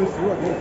Começou aqui.